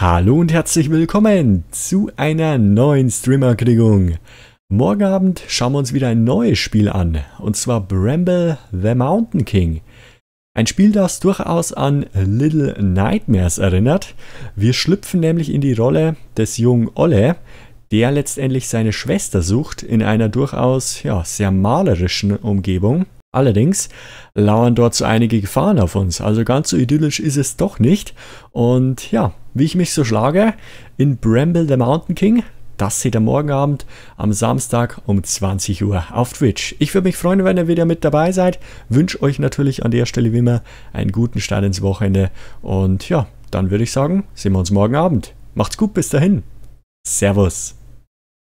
Hallo und herzlich willkommen zu einer neuen Streamerkrigung. Morgen Abend schauen wir uns wieder ein neues Spiel an, und zwar Bramble the Mountain King. Ein Spiel, das durchaus an Little Nightmares erinnert. Wir schlüpfen nämlich in die Rolle des jungen Olle, der letztendlich seine Schwester sucht in einer durchaus ja, sehr malerischen Umgebung. Allerdings lauern dort so einige Gefahren auf uns, also ganz so idyllisch ist es doch nicht. Und ja, wie ich mich so schlage in Bramble the Mountain King, das seht ihr morgen Abend am Samstag um 20 Uhr auf Twitch. Ich würde mich freuen, wenn ihr wieder mit dabei seid. Wünsche euch natürlich an der Stelle wie immer einen guten Start ins Wochenende. Und ja, dann würde ich sagen, sehen wir uns morgen Abend. Macht's gut, bis dahin. Servus.